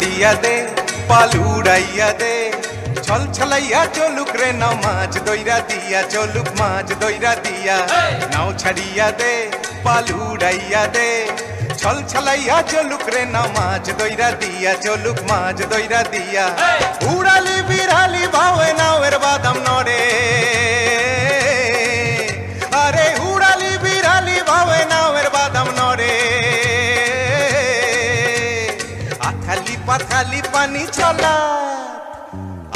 ছাড়িয়া দে পাল উড়াইয়া দে ছল ছলাইয়া চলুক রে নাও মাছ দইরা দিয়া চলুক মাছ দইরা দিয়া নাও ছাড়িয়া দে পাল উড়াইয়া দে ছল ছলাইয়া চলুক রে নাও মাছ দইরা দিয়া চলুক মাছ দইরা দিয়া উড়ালি বিড়ালি ভাবে নাওয়ের বাদাম নড়ে পাথালি পানি ছলা।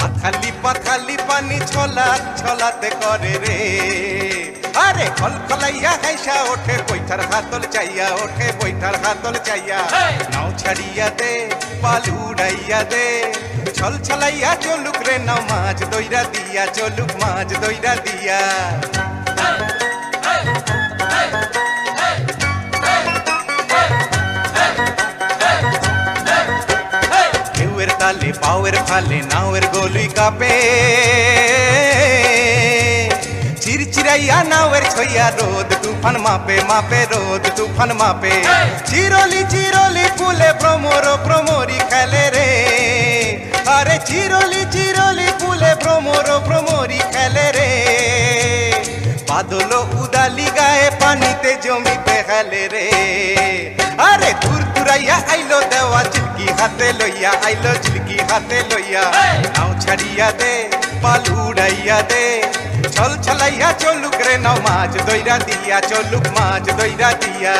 আথালি পাথালি পানি ছলা ছলাতে করে রে। আরে খল খলাইয়া হাইসা ওঠে বৈঠার হাতল চাইয়া ওঠে বৈঠার হাতল চাইয়া। নাও ছাড়িয়া দে পাল উড়াইয়া দে। ছল ছলাইয়া চলুক রে নাও মাছ দইরা দিয়া চলুক মাছ দইরা দিয়া। তালে পাওয়ের ফালে নাওয়ের গলুই কাপে। চিরচিরাইয়া নাওয়ের ছইয়া রোদ তুফান মাপে মাপে রোদ তুফান মাপে। চিরলি চিরলি ফুলে ভ্রমর ভ্রমরি খেলে রে। আরে চিরলি চিরলি ফুলে ভ্রমর ভ্রমরি খেলে রে। বাদল উদালি গায়ে পানিতে জমিতে হেলে রে। আরে দূর দূরাইয়া আইলো হাতে লইয়া আইলো ঝিলকি হাতে লইয়া। নাও ছাড়িয়া দে পাল উড়াইয়া দে। ছল ছলাইয়া চলুক রে নাও মাছ দইরা দিয়া চলুক মাছ দইরা দিয়া।